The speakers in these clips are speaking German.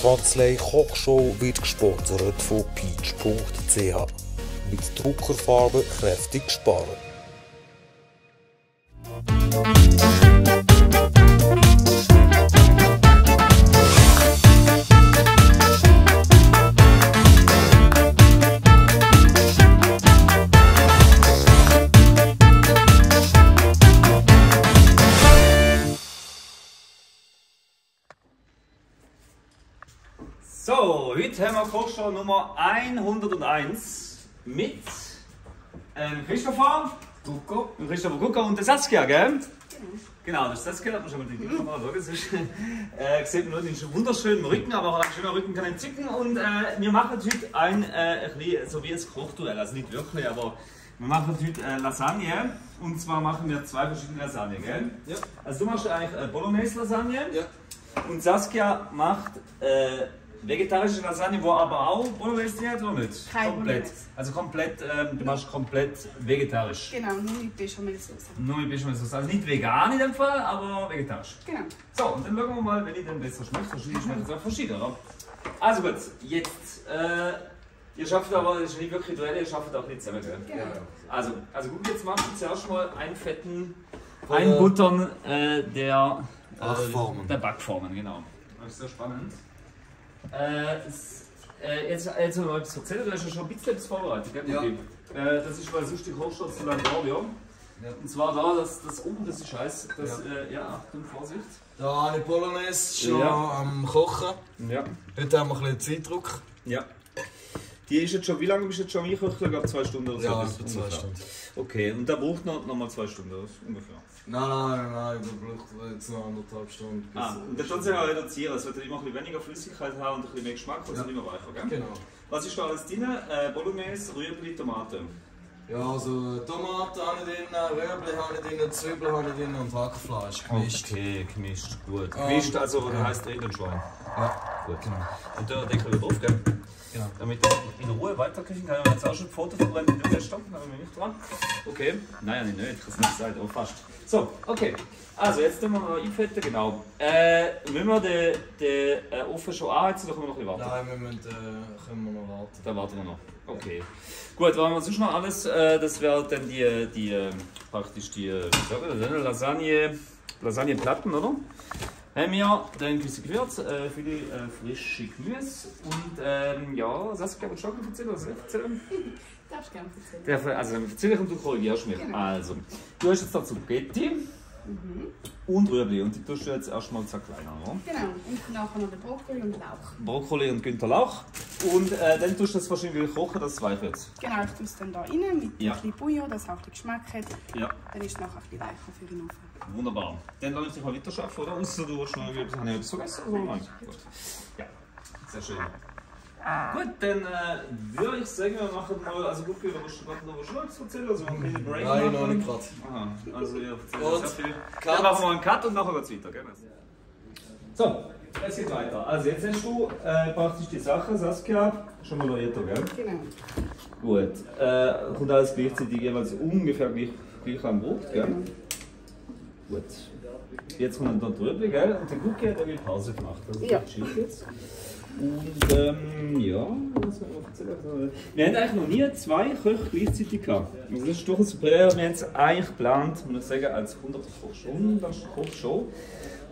Kanzlei Kochshow wird gesponsert von peach.ch. Mit Druckerfarbe kräftig sparen. Kochshow Nummer 101 mit ähm, Christopher, Gucko, Christopher Gucko und der Saskia, gell? Genau, das Saskia hat man schon mal die Kamera. Sonst äh, sieht man nur den wunderschönen Rücken, aber auch einen schönen Rücken kann entzücken. Und äh, wir machen heute ein, äh, ein bisschen so wie ein Kochduell, also nicht wirklich, aber wir machen heute äh, Lasagne. Und zwar machen wir zwei verschiedene Lasagne, gell? Ja. Also du machst eigentlich äh, Bolognese Lasagne. Ja. Und Saskia macht äh, vegetarische Lasagne, wo aber auch Bolognese oder nicht? Kein komplett. Bolognese. Also komplett, ähm, du machst komplett vegetarisch. Genau, nur mit Bechamelsoße. Nur mit Bechamelsoße. Also nicht vegan in dem Fall, aber vegetarisch. Genau. So, und dann schauen wir mal, wenn ich den besser schmeckt. Verschiedene schmecken es auch verschieden, oder? Also gut, jetzt. Äh, ihr schafft aber, das ist nicht wirklich Duell, ihr schafft auch nicht zusammen, gell? Genau. Also, also gut, jetzt machst du zuerst mal einen fetten Einbuttern äh, der, äh, Backformen. der Backformen, genau. Das ist sehr spannend. Äh, äh, jetzt, jetzt noch etwas erzählen, du hast ja schon ein bisschen etwas vorbereitet, gell? Ja. Äh, das ist, weil sonst die Hochstadt zu Audio. Ja. Und zwar da, das, das oben, das ist heiß, das, äh, ja, Achtung, Vorsicht. Da ich Bolognese schon Ja. am Kochen. Ja. Heute haben wir ein bisschen Zeitdruck. Ja. Die ist jetzt schon, wie lange bist du jetzt schon Einkochen? Ich glaube zwei Stunden oder so. Ja, zwei ungefähr. Stunden. Okay, und da braucht noch, noch mal zwei Stunden ungefähr. Nein, nein, nein, da braucht jetzt noch anderthalb Stunden. bis- Ah, und dann tut sie ja reduzieren. Es wird immer ein bisschen weniger Flüssigkeit haben und ein bisschen mehr Geschmack, also Ja. immer weicher, gell? Genau. Was ist da alles drin? Äh, Bolognese, Rüebli, Tomate. Ja, also Tomaten habe ich drin, Röbli habe ich drin, Zwiebeln habe ich drin und Hackfleisch gemischt. Okay, gemischt, gut. Ähm, Gemischt, also ja. heisst Rindenschwein. Ja, Gut. genau. Und der Deckel wieder drauf, gell? genau. Damit ich in Ruhe weiterküchen kann. Ich habe jetzt auch schon ein Foto verbrennt mit dem Feststoff, da bin ich nicht dran. Okay, nein, nicht, nicht, ich habe es nicht gesagt, aber fast. So, okay. Also, jetzt tun wir noch einfetten, genau. Äh, müssen wir den, den äh, Ofen schon anheizen oder können wir noch ein bisschen warten? Nein, wir müssen, äh, können wir noch warten. Da warten wir noch. Okay. Gut, was haben wir sonst noch alles? Äh, das wäre dann die, die äh, praktisch die äh, wir das, Lasagne, Lasagneplatten, oder? Haben wir dann ein bisschen Gewürz, äh, viele äh, frische Gemüse und ähm, ja, Saskia, willst du auch noch erzählen? Was erzählen? Darfst du gerne erzählen. Also dann erzähle ich und du korrigierst mich. Genau. Also, du hast jetzt dazu Spaghetti und Rüebli und die tust du jetzt erstmal zerkleinern, oder? Genau. Und nachher noch den Brokkoli und Lauch. Brokkoli und Günter Lauch und äh, dann tust du das wahrscheinlich kochen, dass es weich wird. Genau, ich tue es dann da rein mit Ja. ein bisschen Bouillon, dass es auch ein bisschen Geschmack hat. Ja. Dann ist es nachher ein bisschen weicher für den Ofen. Wunderbar. Dann lasse ich dich mal weiter arbeiten, oder? Außer du willst noch etwas, vergessen? Oder? Nein. Gut. Ja, sehr schön. Gut, dann äh, würde ich sagen, wir machen mal, also gut, wir was Neues erzählen, also ein bisschen Break Nein, noch nicht gerade. Aha, also ihr erzählt Und sehr viel. Cut. Dann machen wir einen Cut und nachher geht's weiter, gell? So, es geht weiter. Also jetzt hast du äh, praktisch die Sachen, Saskia, schon mal weiter, gell? Genau. Gut, äh, kommt alles gleichzeitig jeweils ungefähr gleich, gleich lang Brot, gell? Gut. Jetzt kommt dann der Rüebli, gell? Und der Cookie hat irgendwie Pause gemacht. Also Ja. jetzt. Und ähm, ja, was ich noch erzählen? Wir haben eigentlich noch nie zwei Köche gleichzeitig gehabt. Also das ist doch super. Wir haben es eigentlich geplant, muss ich sagen, als 100 Kochstunden, das Kochshow.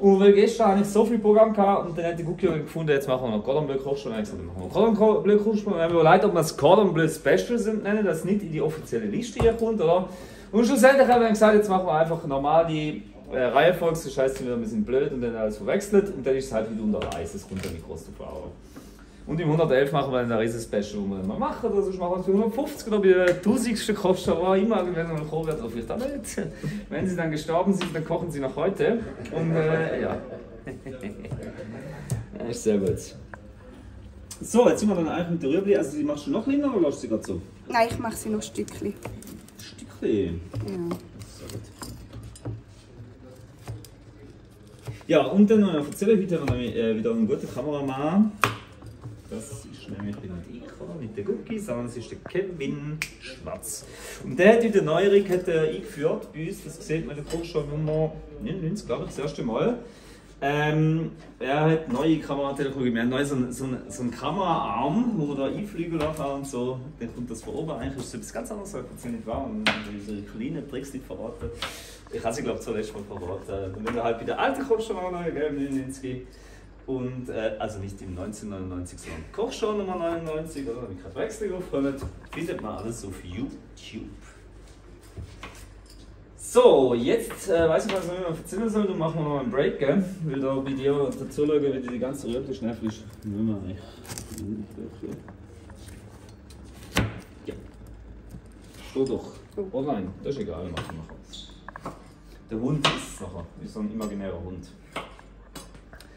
Und weil gestern hatte ich so viel Programm gehabt und dann hat die Cookie gefunden, jetzt machen wir noch Cordon Bleu Kochstunde. Und dann haben wir wir Cordon Bleu Kochstunde. Dann haben wir überlegt, ob wir es Cordon Bleu Special nennen, das nicht in die offizielle Liste hier kommt, oder? Und schlussendlich haben wir gesagt, jetzt machen wir einfach die äh, Reihenfolge, das heißt, wir ein bisschen blöd und dann alles verwechselt und dann ist es halt wieder unter Eis, es kommt dann nicht groß drauf an. Und im 111 machen wir dann ein riesen Special, wo wir dann mal machen, oder sonst machen wir es für 150 oder bei der 1000. Kochshow, war immer, wenn man kommen wird, oder vielleicht auch nicht. Wenn sie dann gestorben sind, dann kochen sie noch heute. Und äh, ja. Das ist sehr gut. So, jetzt sind wir dann eigentlich mit der Rüebli. Also, die machst du noch kleiner oder lässt du sie gerade so? Nein, ich mache sie noch Stückchen. Stückchen. Ja. Ja, und dann noch erzählen, heute haben wir äh, wieder einen guten Kameramann. Das ist nämlich nicht ich? Nicht der Gucki, sondern es ist der Kevin Schwarz. Und der hat heute Neuerung hat, äh, eingeführt bei uns, das sieht man in der Kochshow Nummer 99, glaube ich, das erste Mal. Ähm, er hat neue Kameratechnologie. Wir haben neu so einen, so so einen Kameraarm, wo wir da einfliegen lassen und so. Dann kommt das von oben. Eigentlich ist es etwas ganz anderes, es nicht war. Und unsere kleinen Tricks nicht verraten. Ich habe sie, glaube ich, zuletzt mal verraten. Dann werden wir halt bei der alten Kochshow anschauen, gell, im 99. Und, äh, also nicht im 1999, sondern Kochshow Nummer 99, oder? Wenn kein Wechsel aufkommt, findet man alles auf YouTube. So, jetzt äh, weiß ich, was ich noch erzählen soll. Dann machen wir noch einen Break, gell? Weil da bei dir dazu schauen, wie du die ganze Röte schnell frisch. Müssen wir eigentlich. Ja. Steh doch. Oh nein, das ist egal, machen wir nachher. Der Hund ist nachher, ist so ein imaginärer Hund.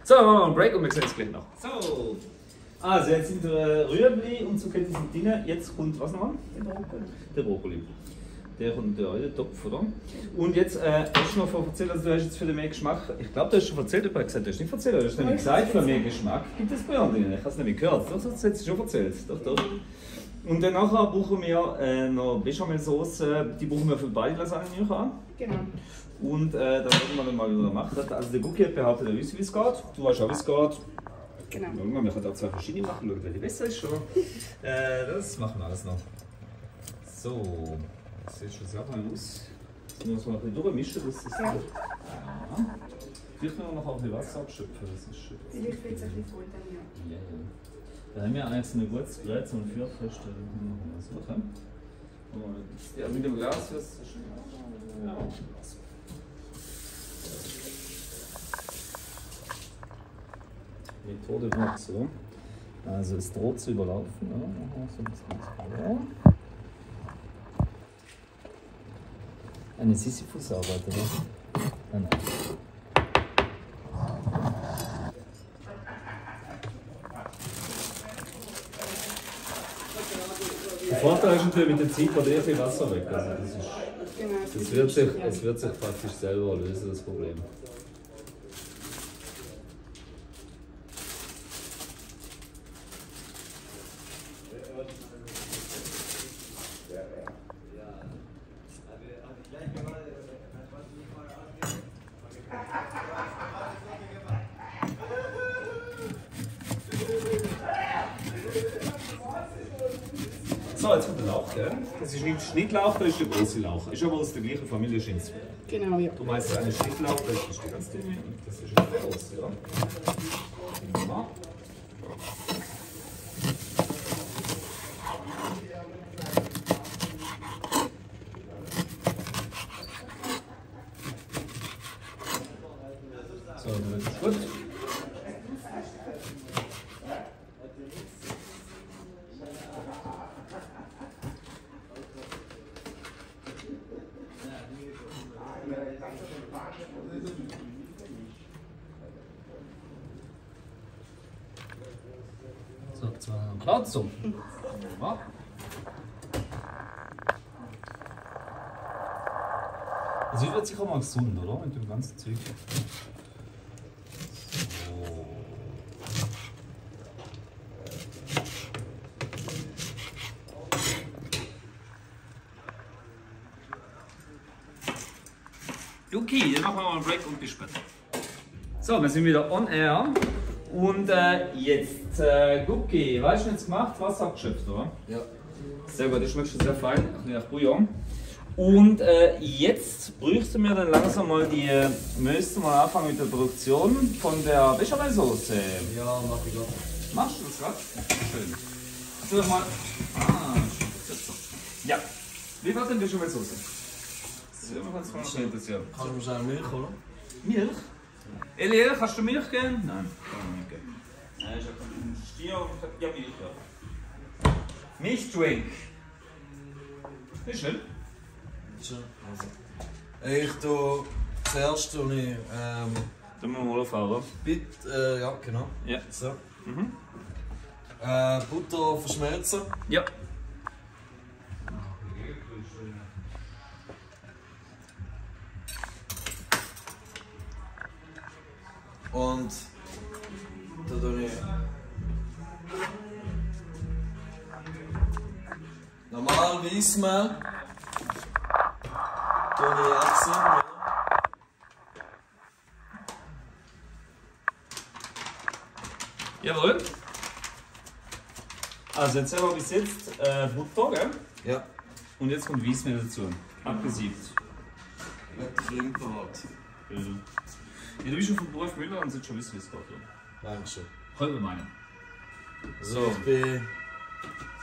So, dann machen wir einen Break und wir sehen uns gleich noch. So. Also, jetzt sind wir Rüebli und Zucchetti sind drin. Jetzt kommt was nochmal? Der Brokkoli. Der Brokkoli. Der kommt ja der Topf, oder? Und jetzt äh, hast du noch erzählt, also du hast jetzt für den mehr Geschmack. Ich glaube, du hast schon erzählt, aber gesagt, du hast nicht erzählt, du hast nämlich gesagt, für mehr Geschmack gibt es Beyond drin. Ich habe es nämlich gehört. Doch, das hast du schon erzählt. Doch, doch. Und dann nachher brauchen wir äh, noch Bechamelsauce, die brauchen wir für beide Lasagne an. Genau. Und äh, dann werden wir dann mal wieder machen. Also der Gucki hat behauptet, er weiß, wie es geht. Du weißt auch, wie es geht. Genau. Schauen wir, wir können auch zwei verschiedene machen, schauen, welche besser ist schon. äh, das machen wir alles noch. So, das sieht schon sehr fein aus. Jetzt müssen wir noch ein bisschen durchmischen, dass das. Ja. Ja. Vielleicht müssen wir noch ein bisschen Wasser abschöpfen, das ist schön. Vielleicht wird es ein bisschen voll dann, ja. Ja, ja. Da haben wir eigentlich ein gutes Gerät, da machen. Und ja, mit dem Glas wirst du schon. Ja. Methode wird so. Also es droht zu überlaufen. Ja, so ein bisschen ja. Eine Sisyphus-Arbeit, oder? Nein, nein. Der Vorteil ist natürlich mit der Zeit geht eh viel Wasser weg. Also das, ist, Das wird sich, es wird sich praktisch selber lösen, das Problem. So, jetzt kommt der Lauch, gell? Das ist nicht Schnittlauch, das ist der große Lauch. Ist aber aus der gleichen Familie Schins. Genau, ja. Du meinst eine Schnittlauch, das ist die ganz dünne und das ist der große, ja? Wunderbar. So, dann wird es gut. So, zwei haben klar. So. Wunderbar. Sich auch mal gesund, oder? Mit dem ganzen Zeug. So. Okay, dann machen wir mal einen Break und bis später. So, wir sind wieder on air. Und äh, jetzt, äh, Gucki, weißt du, jetzt gemacht, Wasser abgeschöpft, oder? Ja. Sehr gut, das schmeckt schon sehr fein, ein bisschen nach Bouillon. Und äh, jetzt bräuchten wir dann langsam mal die, äh, müssten mal anfangen mit der Produktion von der Bechamelsoße. Ja, mach ich grad. Machst du das gerade? Schön. So, mal. Ah. Ja. Wie war denn Bechamelsoße? Das mich ganz mal interessieren. Kannst du mir schnell Milch holen? Milch? Elia, kannst du Milch geben? Nein, kann ich nicht geben. Nein, ich habe einen Stier und ich hab- ja Milch. Ja. Milchdrink. Ist schön. Schön. Also. Ich tue zuerst tue ich, ähm, müssen wir mal auffahren. Bit, äh, ja genau. Ja. So. Mhm. Äh, Butter verschmelzen. Ja. Und da tue ich normal Weissmehl. Tue ich Achsen. Jawohl. Also jetzt haben wir bis jetzt äh, Butter, gell? Ja. Und jetzt kommt Weißmehl dazu. Abgesiebt. Mit Flimperrad. Ja, du bist schon vom Beruf Müller und solltest schon wissen, wie es geht. Dankeschön. Können wir meinen. So. Ich bin.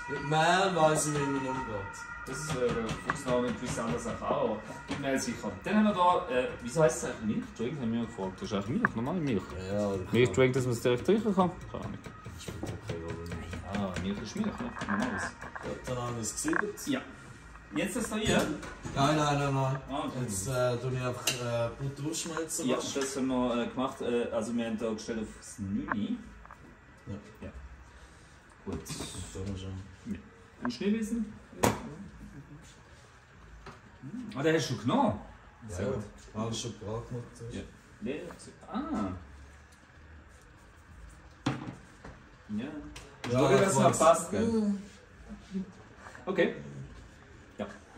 Mit Mehl weiss ich, wie man umgeht. Das ist äh, Fußnahme mit anderen Sachen auch, bin mir sicher. Dann haben wir da, äh, wieso heisst es eigentlich Milch? Drink haben wir ja gefragt. Das ist eigentlich Milch, normale Milch. Ja, Milchdrink, dass man es direkt trinken kann? Keine Ahnung. Ah, Milch ist Milch, ne? Normales. Ja, dann habe ich es gesiebt. Ja. Jetzt das da hier? Nein, nein, nein, nein. Ah, okay. Jetzt äh, tue ich einfach äh, Butter ausschmelzen. Ja, das haben wir äh, gemacht. Äh, also wir haben da gestellt auf das Nini. Ja. ja. Gut. Das tun wir schon. Und Schneewissen? Ah, der hast du genommen. Sehr gut. Ja, alles schon parat gemacht. Ja. Nee, ah. Ja. Ja, Schau, dass ich es passt, gell? Okay.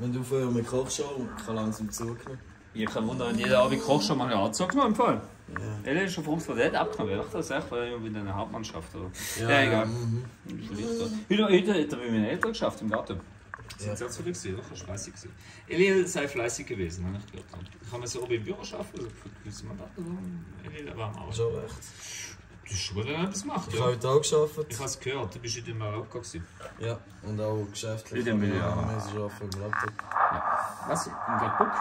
Wenn du vorher mit Kochschau, kann langsam zugenommen. Ich kann wundern, wenn jeder Abend kocht schon mal einen Anzug genommen im Fall. Ja. Er ist schon dass er abgenommen wird. Das ist echt weil in einer Hauptmannschaft. Oder? Ja, Ja, egal. mhm. Heute, heute hat er mit meinen Eltern geschafft im Garten. Ja. Sind sehr zufrieden gewesen, doch, er ist fleißig gewesen. Eli sei fleißig gewesen, habe ich gehört. Kann man so oben im Büro arbeiten, also für gewisse Mandate? oder? Eli, da war auch. Schon recht. Das ist schon, etwas macht, Ich habe ja. heute auch gearbeitet. Ich habe es gehört, du bist in Marokko gewesen. Ja, und auch geschäftlich. In dem Milieu, Ja, ja. arbeiten mit dem Laptop. Was? Im Gladbuck?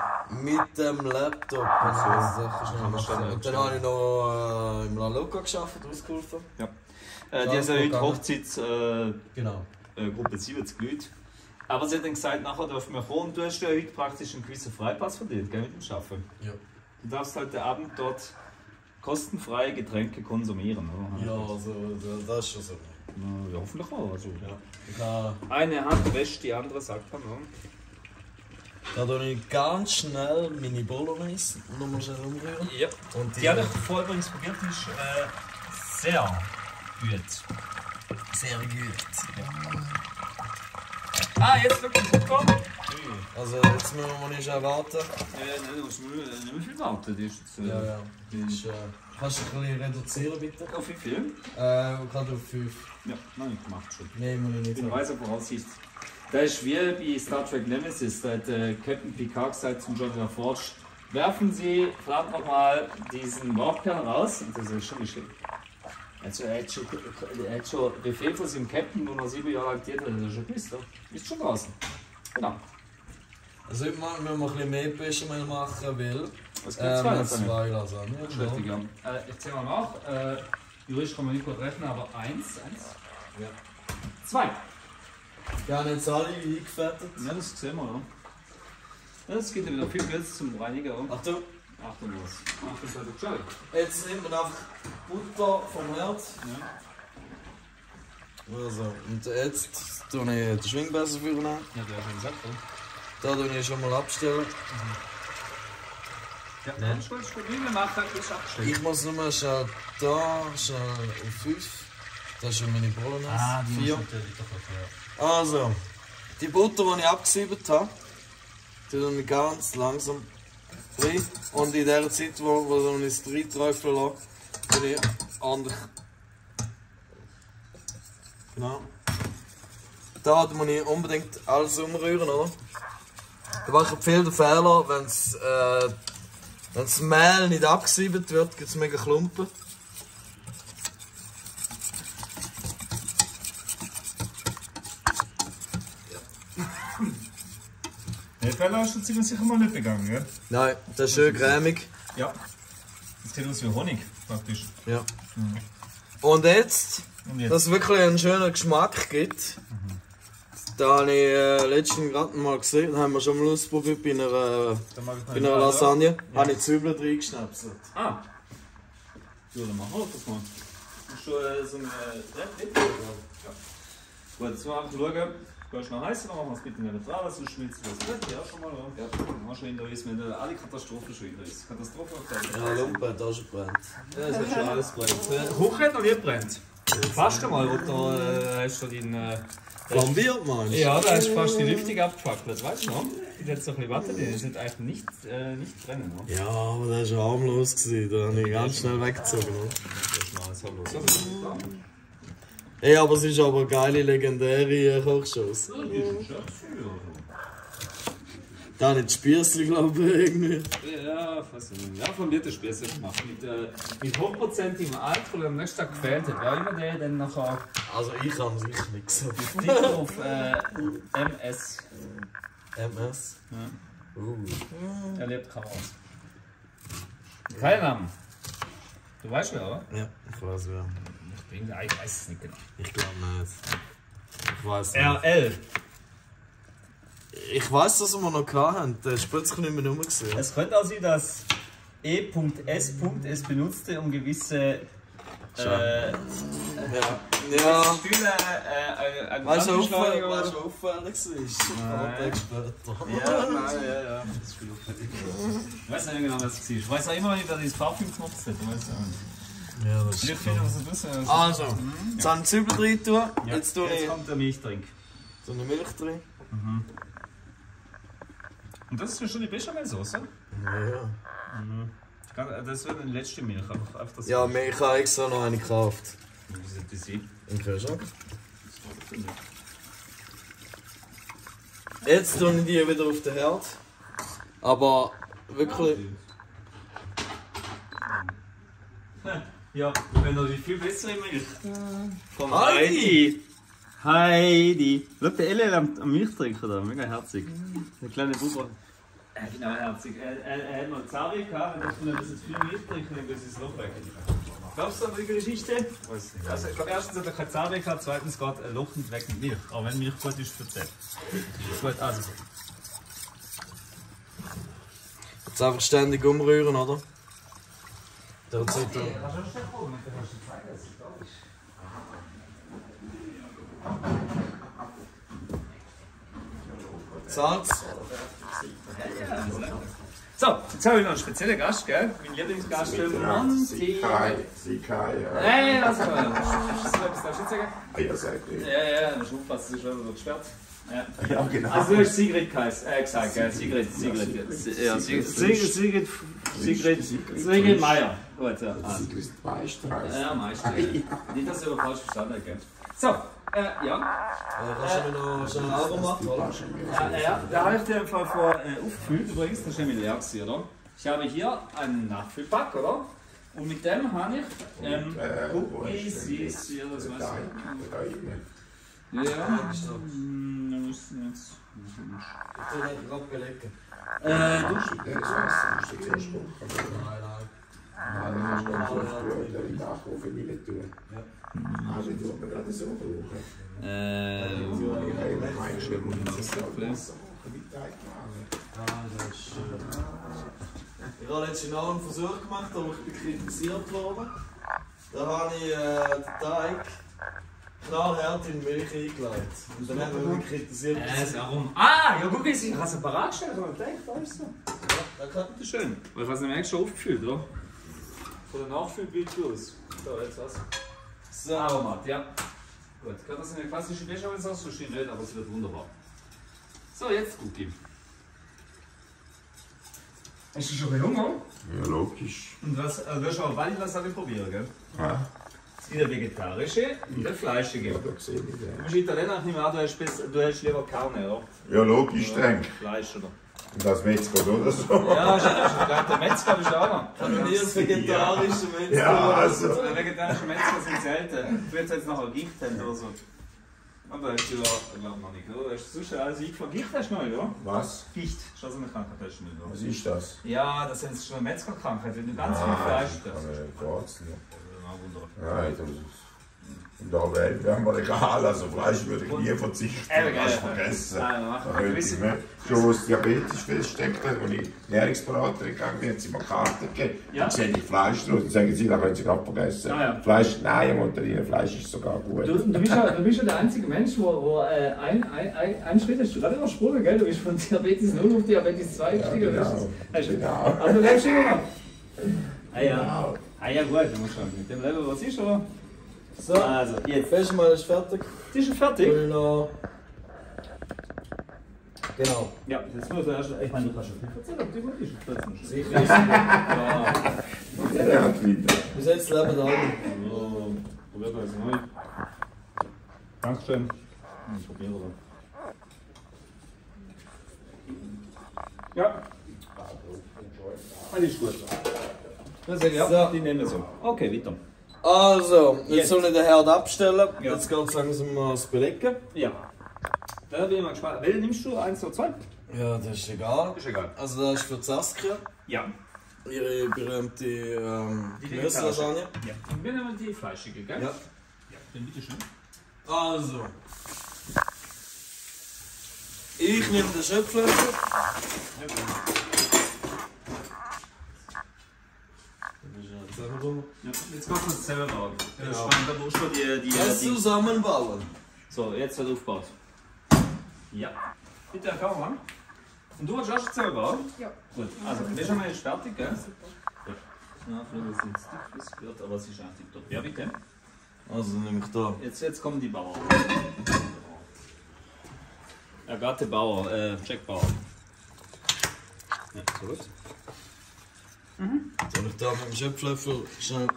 Mit dem Laptop. Also, das schnell Kann man schnell machen. Und dann habe ich noch äh, im La Loca gearbeitet, ausgeholfen. Äh, die haben ja heute Hochzeitsgruppe äh, Genau. äh, Gruppe 70 Leute. Aber sie hat dann gesagt, nachher dürfen wir kommen. Und du hast ja heute praktisch einen gewissen Freipass verdient, gell, mit dem Schaffen. Ja. Du darfst heute Abend dort kostenfreie Getränke konsumieren. Oder? Ja, also, da- das ist schon so. Na, ja, hoffentlich auch. Also. Ja. Eine Hand wäscht die andere, sagt man. Oder? da tue ich ganz schnell meine Bolognese nochmal schnell umrühren. Ja. Und Die habe ich vorher übrigens probiert, die ist äh, sehr gut. sehr gut. Ah, jetzt wirklich gut kommen. Also, jetzt müssen wir mal nicht warten. Äh, nein, du musst nicht mehr- nicht mehr viel warten. Die ist jetzt, äh, Ja, ja. Das ist, äh, kannst du ein bisschen reduzieren, bitte? Auf wie viel? Äh, gerade auf 5. Ja, nein, gemacht schon. Nein, muss ich Ich nicht bin sagen. weiser Voraussicht. Da ist wie bei Star Trek Nemesis, da hat äh, Captain Picard gesagt zum Jonathan Forge, werfen Sie verdammt nochmal diesen Warpkern raus. Und das ist schon geschehen. Also er hat schon, er hat schon Befehl von seinem Captain, wo er sieben Jahre lang diert hat, er schon gewusst. oder? Ist schon draußen. Genau. Also, heute Mal müssen wir ein bisschen mehr Bechamel machen, weil Es gibt äh, zwei wir Lasagne. zwei Lasagne. Das ist richtig, ja. Äh, ich zähle mal nach. Äh, juristisch kann man nicht gut rechnen, aber eins, eins, Ja. zwei. Ja, haben jetzt alle eingefettet. Ja, das sehen wir? Ja, Das gibt ja wieder viel Geld zum Reinigen. Oder? Achtung, Achtung, was? Achtung, sei doch gescheit. jetzt nimmt man einfach Butter vom Herd. Ja. Also, und jetzt tue ich den Schwingbesen für nehmen. Ja, der hat schon gesagt, oder? Da tue ich schon mal abstellen. Ja, dann stellst du machen, ist abgestellt. Ich muss nur schnell da, schnell auf 5. Das ist schon meine Bolognese. Ah, Vier. natürlich doch Also, die Butter, die ich abgesiebt habe, die tue ich ganz langsam rein. Und in der Zeit, wo, wo ich es reinträufeln lasse, tue ich ordentlich. Genau. Da muss ich unbedingt alles umrühren, oder? Da mache ich viel den Fehler, wenn es äh, das Mehl nicht abgesiebt wird, gibt es mega Klumpen. Fehler ist ziemlich sicher mal nicht begangen, gell? Nein, das ist schön cremig. Ja. Das sieht aus wie Honig, praktisch. Ja. Und jetzt, Und jetzt? dass es wirklich einen schönen Geschmack gibt, da habe ich äh, letztens gerade mal gesehen, da haben wir schon mal ausprobiert bei einer, bei einer Lasagne, habe ich Zwiebeln reingeschnapselt. Ah. Ja, dann machen wir das mal. Hast du äh, so eine Red Ja. Gut, jetzt mal schauen. Gehst du noch heiß, dann machen wir es bitte nicht dran, sonst schmilzt das gut. Ja, schon mal. Ja, ja. schon in der ist, wenn alle Katastrophen schon in der ist. Katastrophe auf der Ja, Lumpen auch schon gebrannt. Ja, das hat schon alles brennt. Hoch hat noch nie brennt. Fast einmal, wo du äh, hast du deinen. Äh, Flambiert, meinst du? ja, da hast du fast die Lüftung abgefackelt, weißt du noch? Da hat so ein bisschen Watte drin, das wird eigentlich nicht, äh, nicht brennen. Ne? Ja, aber das war harmlos. gewesen, Da habe ich ganz schnell weggezogen. oder? Das ist mal so los. Ey, aber es ist aber geile, legendäre Kochshows. Da nicht Spießli, glaube ich, irgendwie. Ja, fast. Ja, von mir der Späße gemacht. Mit, äh, mit hochprozentigem Alkohol am nächsten Tag gefällt hat. Wer immer der dann nachher Also ich kann sicher nichts so. Titel auf äh, MS MS. Ja. Uh. erlebt Chaos. Kein Namen. Du weißt wer, oder? Ja, ich weiß wer. Ich, bin, ich weiß es nicht genau. Ich glaube nicht. Ich weiß nicht. RL. Ich weiß, dass wir noch hatten. Der ist plötzlich nicht mehr rum. Es könnte auch sein, dass E.S. es benutzte, um gewisse äh, Ja. Ja. Stühle äh, an Weißt du, weißt du, auffällig es ist? Ein später. Ja, nein, ja, ja. Das ist gut. Ich weiß nicht genau, was es war. Ich weiß auch immer nicht, wer dieses Parfüm gemacht hat. Ja, das tust. ja, Also, jetzt habe ich Zwiebeln rein tun. Ja, Jetzt tue ich kommt der Milchtrink. so eine Milch drin. Und das ist schon die Bechamelsauce? Ja. Das wäre die letzte Milch. Einfach, einfach das Ja, mir- ich habe extra noch eine gekauft. Wie sollte die sein? Im Kühlschrank. Jetzt tue ich die wieder auf den Herd. Aber wirklich. Ja, wenn noch die viel bessere Milch. Von Heidi! Heidi! Schau, der Elle am, am Milch trinken da, mega herzig. Der kleine Bube. Ja, genau, herzig. Er, er, er hat noch Zabi gehabt, wenn er das jetzt viel Milch trinken, dann geht es noch weg. Glaubst du an die Geschichte? Weiß nicht. Also, ich glaube, erstens hat er kein Zabi gehabt, zweitens geht er lochend weg mit Milch. Aber wenn Milch gut ist, verzählt. Gut, also. Jetzt einfach ständig umrühren, oder? Der Zeit dann. Salz. So, jetzt habe ich noch einen speziellen Gast, gell? Mein Lieblingsgast, der Monty. Sikai, Sikai, ja. Hey, lass mal. Hast du etwas dazu sagen? Ah, ja. Ja, ja, das ist aufpassen, das ist schon so gesperrt. Ja. Ja, genau. Also du hast Sigrid geheißen, äh, gesagt, gell? Sigrid, Sigrid. Ja, Sigrid, Sigrid, Sigrid, Sigrid, Sigrid Meier. Gut, ja. Also. Sigrid Meister heißt. Ja, Meister. Nicht, dass du aber falsch verstanden hast, gell? So, äh, ja. Äh, kannst du mir noch schnell Augen machen, oder? Ja, ja, da habe ich dir im Fall vor äh, aufgefüllt, übrigens, das ist nämlich leer gewesen, oder? Ich habe hier einen Nachfüllpack, oder? Und mit dem habe ich ähm, Äh, wo Cookies, ist ist hier, das weiß ich. Ja, hm, da müssen jetzt. Ich tue den gerade belegen. Äh, du Der ist ist. Nein, nein. Die Ja, ich Teig habe letztens noch einen Versuch gemacht, aber ich bin kritisiert worden. Da habe ich äh, den Teig knallhart in Milch eingelegt. Und dann haben wir mich kritisiert. äh, warum? Ah, ja, guck ich habe es parat gestellt, aber da ist so. Da kann Das ist schön. Weil ich habe es nämlich schon aufgefüllt, oder? Von der Nachfüllbild los. So, jetzt was? So. Aromat, ja. Gut, kann das eine klassische Bechamelsauce? So steht nicht, aber es wird wunderbar. So, jetzt Cookie. Hast du schon bei Hunger? Ja, logisch. Und was, also du hast auch Vanilla Sache probieren, gell? Ja, Es gibt vegetarische und eine fleischige. da sehe ich Du bist Italiener, ich nehme an, du hast, du hast lieber Carne, oder? Ja, logisch, denk. Fleisch, oder? Und das Metzger oder so. Ja, stimmt. Der Metzger bist du auch noch. Ich einen vegetarischen Metzger. Ja, also. So, vegetarische Metzger sind selten. Du willst jetzt noch ein Gicht haben oder so. Aber hast du ja, ich glaube noch nicht, oder? Hast du sonst alles eingefangen? Gicht hast du noch nicht, oder? Was? Gicht, ist das eine Krankheit, hast du nicht, Was oder? ist das? Ja, das sind schon eine Metzgerkrankheit, wenn du ganz viel Ah, Fleisch das isst. kann man kurz wunderbar. Ja, das ist. In der Welt wären wir egal, also Fleisch würde ich nie verzichten. Eben, Fleisch gell. vergessen. Nein, wir machen Da eine ich schon was diabetisch feststeckt hat, als ich Ernährungsberaterin gegangen bin, hat sie mir Karten gegeben. Ja. Dann sehe ich Fleisch drauf und sagen sie, da können sie gerade vergessen. Ah, ja. Fleisch, nein, Monterine, Fleisch ist sogar gut. Du, du, bist ja, du bist ja der einzige Mensch, wo, wo äh, ein, ein, ein, ein Schritt hast du gerade übersprungen, gell? Du bist von Diabetes 0 auf Diabetes 2 Ja, gestiegen. genau. Hast du- hast du- genau. Also du lebst immer noch? Ah ja. Genau. Ah ja gut, du musst schon mit dem Level, was ist, oder? So, Also, jetzt. Festmahl ist fertig. Die ist schon fertig? Ich noch. Genau. Ja, jetzt muss er erst. Ich meine, du kannst schon viel erzählen, ob die ist. Trotzdem schon. Sicher ist Ja. Wieder. Bis jetzt leben alle. Also, probiert er jetzt neu. Dankeschön. Ich probiere mal. Ja. Alles gut. Das ich ja, So. die nehmen wir so. Okay, weiter. Also, jetzt Jetzt. soll ich den Herd abstellen. Ja. Jetzt geht es langsam mal das Belegen. Ja. Da bin ich mal gespannt. Welchen nimmst du? Eins oder zwei? Ja, das ist egal. Ist egal. Also, das ist für Saskia. Ja. Ihre berühmte ähm, Die Gemüselasagne. Ja. Und wir nehmen die fleischige, gell? Ja. Ja, dann bitteschön. Also. Ich nehme den Schöpflöffel. Ja, jetzt machen wir es selber bauen. Genau. spannend. Da musst du die, die, Das die zusammenbauen. So, jetzt wird aufgebaut. Ja. Bitte, Herr Kaumann. Und du hast auch schon selber? Ja. Gut, also, wir sind jetzt fertig, gell? Gut. Ja, vielleicht ist es jetzt dick wird, aber es ist auch tipptopp. Ja, bitte. Also nehme ich da. Jetzt, jetzt kommen die Bauern. Agathe Bauer, äh, Jack Bauer. Ja, so gut. Soll ich da mit dem Schöpflöffel schnell.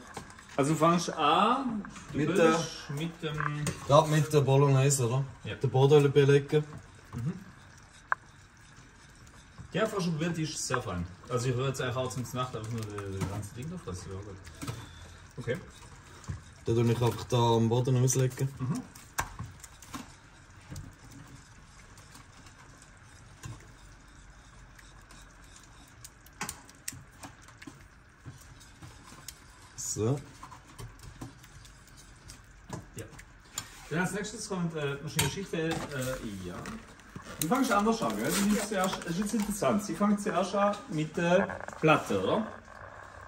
Also du fängst an, du Mit bildest mit dem... Da mit der Bolognese, oder? Ja. Den Boden belegen. Die einfach schon probiert, die ist sehr fein. Also ich höre jetzt eigentlich auch zum Nacht einfach nur das ganze Ding drauf, das ist ja gut. Okay. Da tue ich einfach da am Boden auslegen. So. Ja. Dann als nächstes kommt äh, noch eine Geschichte. Äh, ja. Du fängst anders an, gell? Das ist jetzt interessant. Sie fangen zuerst an mit der Platte, oder?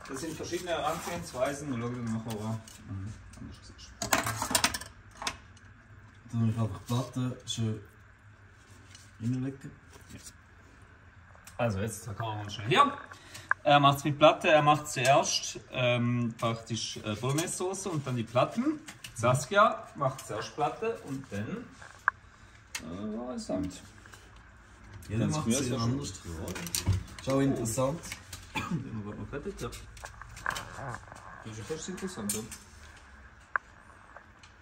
Das sind verschiedene Herangehensweisen. Schau dir nachher an. Mhm. Anders siehst. Da tue ich einfach die Platte schön reinlegen. Also, jetzt kann man schnell hier. Er macht es mit Platte, er macht zuerst ähm, praktisch äh, Bolognese-Soße und dann die Platten. Saskia macht zuerst Platte und dann. Äh, das? Jeder Ganz macht es ist anders. Auch interessant. Immer gut noch fertig, ja. Das ist fast interessant, ja.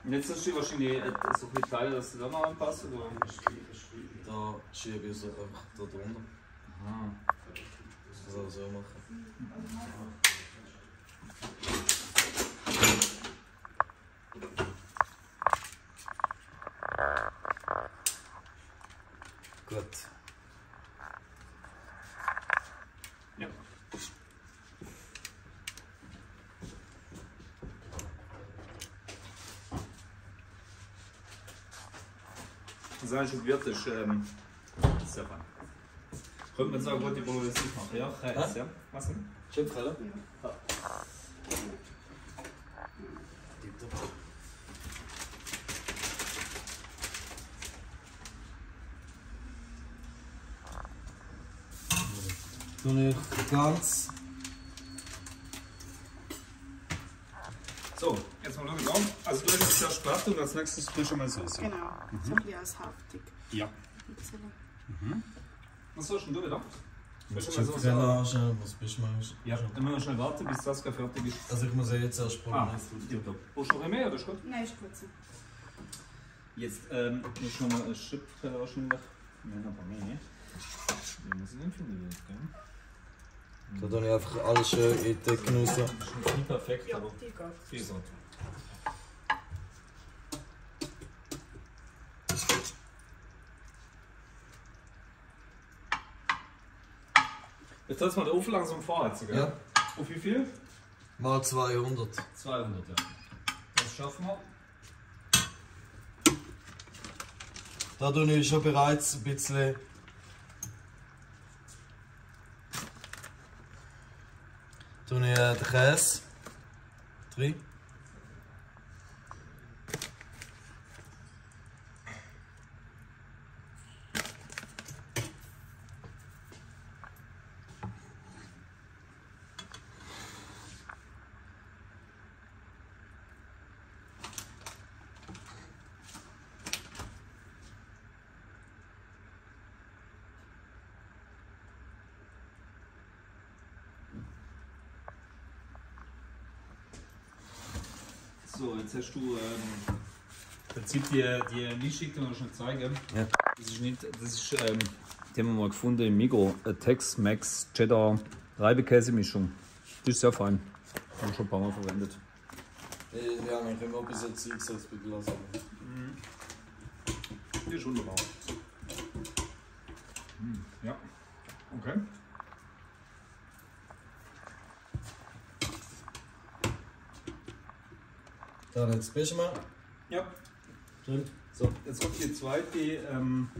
Und jetzt hast du wahrscheinlich äh, so viele Teile, dass du da noch anpasst, oder? Da schiebe ich es einfach da drunter. Ah. Das kann ich so machen. Gut. Ja. Ähm, sehr fein. Könnte man sagen, gut, die Bolognese machen, ja? Ja? Was denn? Schöpfen, Tue ich ganz. So, jetzt mal schauen. Also du hast jetzt zuerst Platte und als nächstes frisch einmal Soße. Genau. So ein bisschen als haftig. Ja. Bisschen. Was denn du wieder? Frisch einmal Soße. Schöpfrelage, was bist du mal? Ja, dann müssen wir schnell warten, bis das fertig ist. Also ich muss ja jetzt erst Ah, Bolognese. ja, Brauchst du noch mehr, oder ist gut? Nein, ist gut so. Jetzt ähm, muss ich noch mal ein Schritt wahrscheinlich. Nein, aber mehr. Wie muss ich den finden? Gell? Da tue ich einfach alles schön in die Decken raus. Das ist nicht perfekt, Ja, aber die geht. Jetzt lass mal den Ofen langsam vorheizen, gell? Ja. Auf wie viel? Mal 200. 200, ja. Das schaffen wir. Da tue ich schon bereits ein bisschen. Tue ich äh, den Käse drin. So, jetzt hast du ähm, Im Prinzip die, die Mischung, die wir schon zeigen, Ja. das ist nicht, das ist, ähm, die haben wir mal gefunden im Migro, eine Tex-Mex Cheddar Reibekäse-Mischung. Die ist sehr fein. Haben wir schon ein paar Mal verwendet. Ich habe mich immer bis jetzt eingesetzt bei der Lasagne. Die ist wunderbar. Hm, Ja, okay. Dann jetzt du mal. Ja. Schön. So, jetzt kommt die zweite, ähm,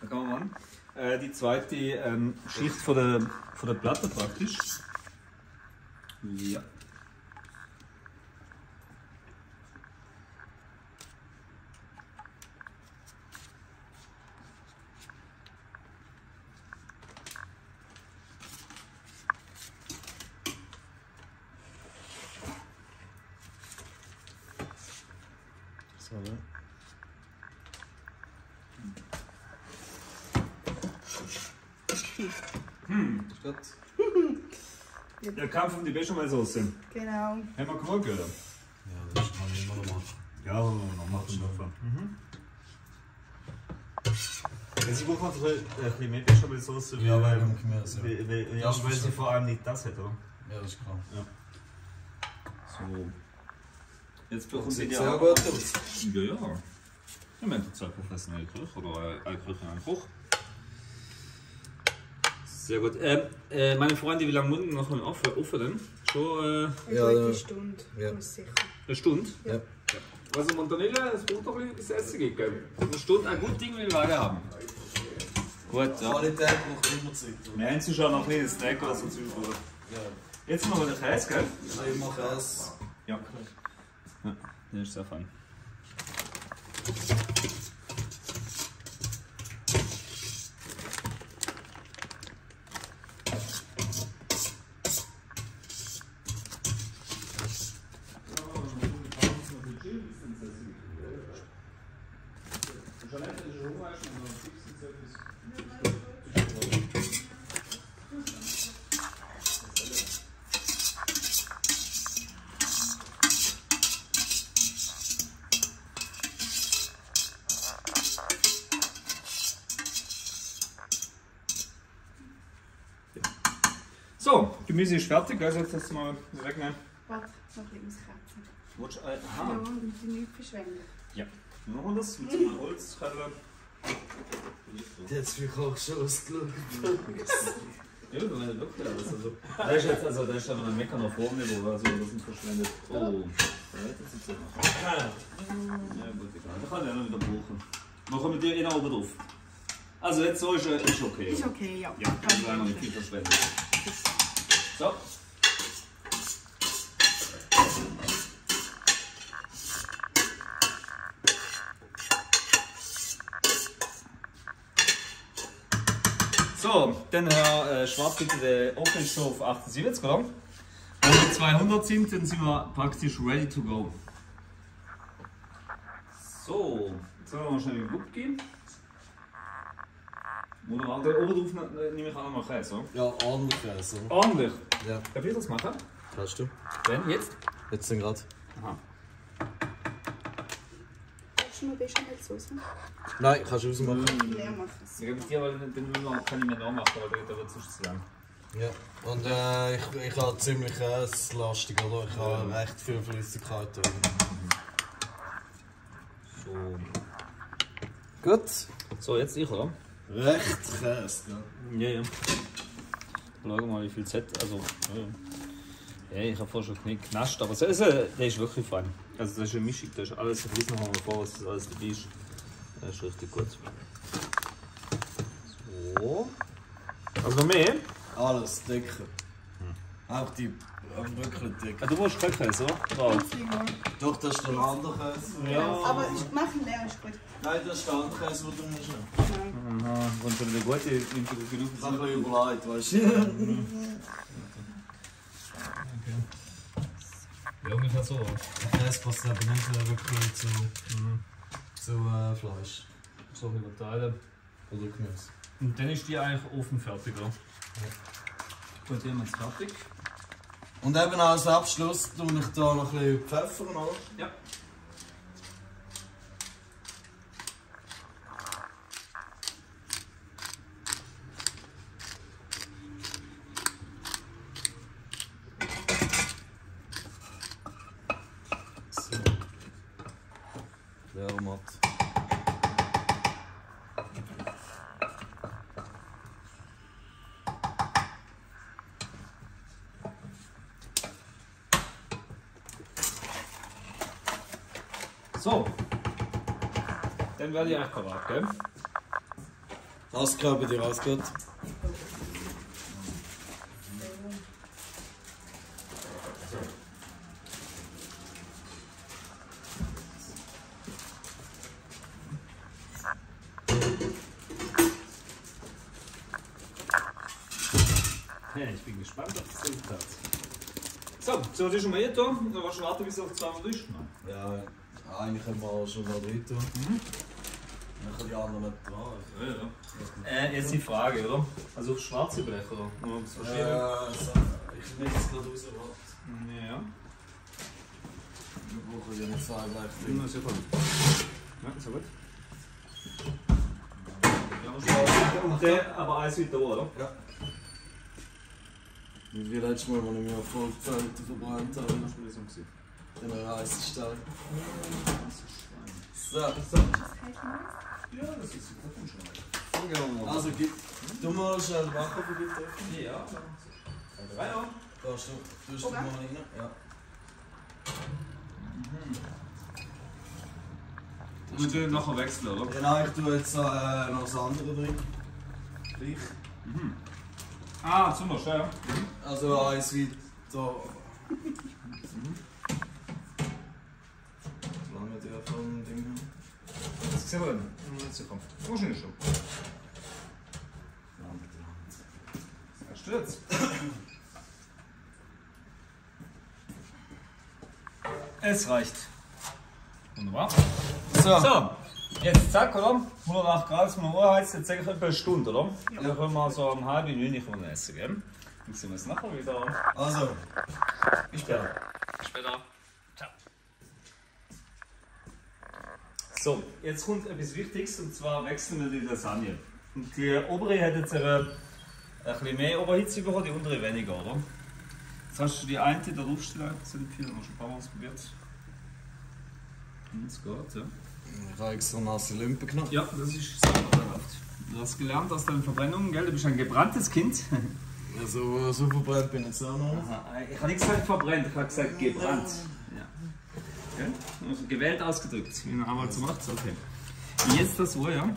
da kann man an. Äh, die zweite ähm, Schicht von der, von der Platte praktisch. Ja. So, ne? Ist gut. Der Kampf um die Bechamelsoße. Haben Genau. wir genug, oder? Ja, das kann ich immer noch machen. Ja, noch machen wir mhm. Also ich brauche einfach ein bisschen mehr Bechamelsoße, Ja, weil, ja. weil, weil, ja, weil sie vor allem nicht das hat, oder? Ja, das ist klar. So. Jetzt bekommt ihr sehr auch- gut aus. Ja, ja. Ja, wir haben zwei professionelle Köche oder eine Köche und einen Koch. Sehr gut. Ähm, äh, meine Freunde, wie lange muss ich noch offen, offen denn? Schon äh, Eine Ja, gute ja. Stunde, Ja. sicher. eine Stunde? Ja. Also Montanilla, es braucht doch ein bisschen Essen geben. Eine Stunde, ein gutes Ding will ich Waage haben. Gut, ja. Qualität braucht immer Zeit. Wir haben schon noch ein bisschen Snack oder so. Ja. Jetzt machen wir den Käse, gell? Ich mache es. Ja. Ja. Der ist Gemüse ist fertig, also jetzt das mal wegnehmen. Warte, noch ein bisschen. Willst du, äh, Ja, und die nicht verschwenden. Ja. Machen wir das mit so einem Holzkeller. Jetzt wie auch schon ausgeschaut. Ja, du meinst wirklich alles. Also, da ist jetzt, also, da ist dann ein Mecker nach vorne, wo also, das sind verschwendet. Oh, ja, das ist jetzt noch. Ja, gut, egal. Da kann ich ja noch wieder brauchen. Machen wir die eh noch oben drauf. Also, jetzt so ist, äh, ist okay. Ist okay, ja. Ja, dann werden wir nicht viel verschwendet. So. So, dann Herr äh, Schwarz bitte den Ofen schon auf 78, oder? Wenn wir 200 sind, dann sind wir praktisch ready to go. So, jetzt wollen wir mal schnell in den Guck gehen. Wunderbar, da oben drauf ne- nehme ich auch noch Käse, oder? Ja, ordentlich Käse. oder? Ordentlich. Ja. Darf ich das machen? Kannst du? Wenn, jetzt? Jetzt sind gerade. Aha. Hast du noch Bechamelsoße? Nein, kannst du ausmachen. Leer machen es. Ich gebe dir, weil den man, kann ich mir noch machen, weil der wird sonst zu lang. Ja. Und äh, ich, ich habe ziemlich käselastig, oder? Ich habe recht viel Flüssigkeit drin. So. Gut. So, jetzt ich, oder? Recht Käse, ja. Ja, ja. Schau mal, wie viel Z. Also, ja, ja. Ich habe vorher schon knick- genascht, aber es ist, äh, der ist wirklich fein. Also, das ist eine Mischung, da ist alles. Ich weiß noch mal vor, was das alles dabei ist. Das ist richtig gut. So. Also, mehr? Alles dicker. Auch die ähm, wirklich dick. Ah, du musst kein Käse, oder? Doch, das ist der andere Käse. Ja. Aber ich mache ihn leer, ist gut. Nein, das ist der andere Käse, den du musst nehmen. Aha, und wenn der gute nimmt er genug. Habe ein bisschen überlegt, weißt du? Ja, ungefähr so. Der Käse passt aber nicht wirklich zu, zu äh, Fleisch So überteilen. oder Gemüse. Und dann ist die eigentlich offen fertig, oder? Gut, die haben wir jetzt fertig. Und eben als Abschluss tue ich da noch ein bisschen Pfeffer, oder? Ja. So. Dann werde ich echt parat, gell? Das glaube dir rausgeht. Ja, ich bin gespannt auf das Resultat. So, so, das ist schon mal hier da. Dann warst du warten, bis es auf zwei Minuten ist. Ja, eigentlich wir schon mal rein tun. Dann kann die anderen nicht dran. Ja, ja. Äh, jetzt die Frage, oder? Also auf schwarze Blech, oder? Das verschieben? Äh, so, ich nehme es gerade raus. warte. Ja. Wir brauchen ja nicht zwei Blech Ja, drin. ist ja gut. Ja, ist ja gut. Und der, aber eins weiter, oder? Ja. Wie letztes Mal, als ich mir Erfolgzeiten verbrannt habe, Das ist ein bisschen den Reisestein. So, Ja, das ist super schon. also du mal schnell den Backofen bitte. Ja. Weiter. Da hast du, du mal rein. Ja. Und wir nachher wechseln, oder? Genau, ich tue jetzt äh, noch das andere drin. Gleich. Ah, zum Beispiel, ja. Also eins weiter. Das sehen wir dann. Jetzt kommt. Wahrscheinlich schon. Ja, stürzt. Es reicht. Wunderbar. So. So, jetzt zack, oder? 108 Grad, ist man urheizt, jetzt sage ich etwa eine Stunde, oder? Ja. Dann können wir so um halb neun wir essen, gell? Dann sehen wir uns nachher wieder. Also, Bis später. Später. So, jetzt kommt etwas Wichtiges und zwar wechseln wir die Lasagne. Und die obere hat jetzt eine, ein bisschen mehr Oberhitze bekommen, die untere weniger, oder? Jetzt hast du die eine da draufstehen, zu den vielen, haben wir schon ein paar Mal ausprobiert. Und es geht, ja. ich habe extra nasse Lumpen genommen. Ja, das ist sauber Du hast gelernt aus deinen Verbrennungen, gell? Du bist ein gebranntes Kind. Also, so verbrannt bin ich jetzt auch noch. Aha, ich habe nicht gesagt verbrennt, ich habe gesagt gebrannt. Ja. Gell? Also gewählt ausgedrückt. Wie ein Anwalt so macht okay. Jetzt das Ohr, ja?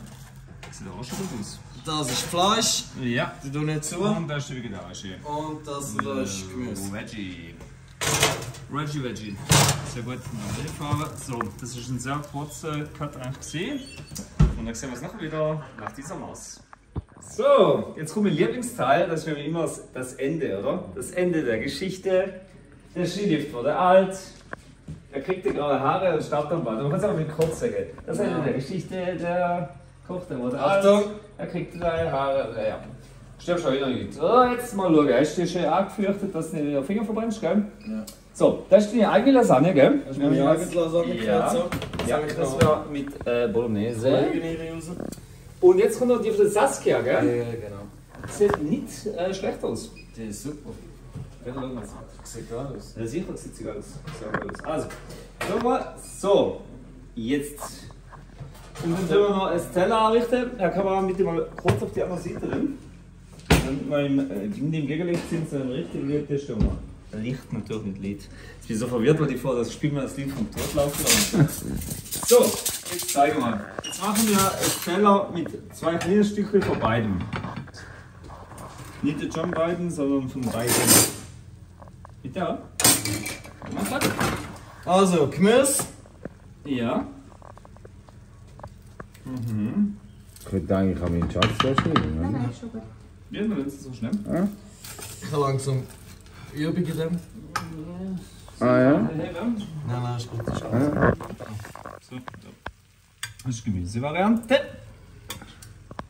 Das sieht auch schon gut aus. Das ist Fleisch, Ja. die tun nicht zu. Und da ist die vegetarische. Und das da ist Gemüse. Veggie. Veggie, Veggie. Sehr gut. Neue Farbe. So, das ist ein sehr kurzer Cut gesehen. Und dann sehen wir es nachher wieder nach dieser Maus. So, jetzt kommt mein Lieblingsteil, das ist mich immer das- das Ende, oder? Das Ende der Geschichte. Der Skilift wurde alt, er kriegte graue Haare und starb am Bad. Man kann es auch mit kurz sagen. Das Ende der Geschichte, der Koch, der wurde Achtung. er kriegte graue Haare, ja, ja. Stimmt schon wieder nicht. So, jetzt mal schauen, hast du dich schon angefürchtet, dass du dir den Finger verbrennst, gell? Ja. So, das ist deine eigene Lasagne, gell? Hast du meine eigene Lasagne Ja. So? Ja, das wäre mit äh, Bolognese. Und jetzt kommt noch die von Saskia, gell? Ja, genau. Sieht nicht äh, schlecht aus. Die ist super. Ja. Sieht sicher sieht sie aus. Sehr gut aus. Also, schau mal. So, jetzt. Und dann tun wir noch ein Teller anrichten. Da kann man bitte mal kurz auf die andere Seite drin. Damit wir im, äh, in dem Gegenlicht sind, so ein richtig Lied schon mal. Licht natürlich nicht Lied. Ich bin so verwirrt, weil ich vor das Spiel mir das Lied vom Tod laufen. So, jetzt zeigen wir mal. Jetzt machen wir einen Teller mit zwei kleinen Stückchen von beiden. Nicht der John Biden, sondern von beiden. Bitte, ja? Das. Also, Gemüse. Ja. Mhm. Könnte eigentlich auch meinen Schatz da schreiben, Nein, oder? nein, ist schon gut. Ja, dann ist es so schnell. Ich habe langsam Übung in dem. Ah ja? Nein, nein, ist gut. Ist gut. So, da. Das ist die Gemüsevariante.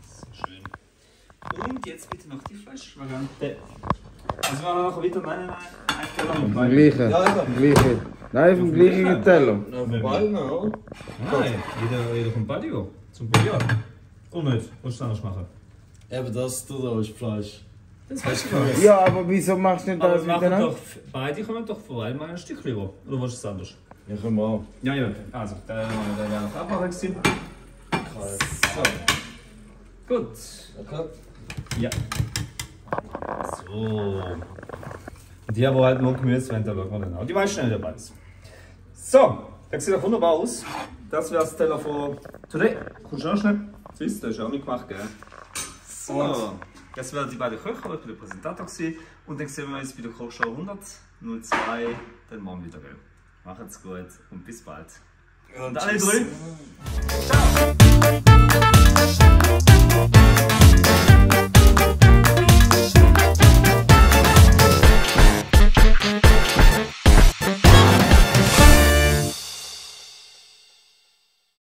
Sehr schön. Und jetzt bitte noch die Fleischvariante. Also wir nachher wieder, nein, nein, nein, Vom gleichen. Ja, eben. Vom gleichen. Nein, vom gleichen Teller. Ja, von beiden, oder? Nein, jeder, jeder kommt bei dir. Zum Probieren. Oder nicht? Willst du anders machen? Eben das da, da ist Fleisch. Das weißt du. Ja, aber wieso machst du nicht Aber machen miteinander? doch, beide kommen doch vor allem ein Stück lieber. Oder willst du es anders? Ja, können wir auch. Ja, ja. Also, der wäre noch abmachen gewesen. So. Gut. Okay. Ja. So. Und die, die halt nur Gemüse da schauen wir dann auch. Die nicht dabei. ist. So, das sieht doch wunderbar aus. Das wäre das Teller von Today. Kommst du noch schnell? Siehst du, das ist auch nicht gemacht, gell? So. Das wären die beiden Köche, die bei der Präsentator waren. Und dann sehen wir uns bei der Kochshow 100, 02, dann morgen wieder, gell? Macht's gut und bis bald. Und alle drei. Ciao.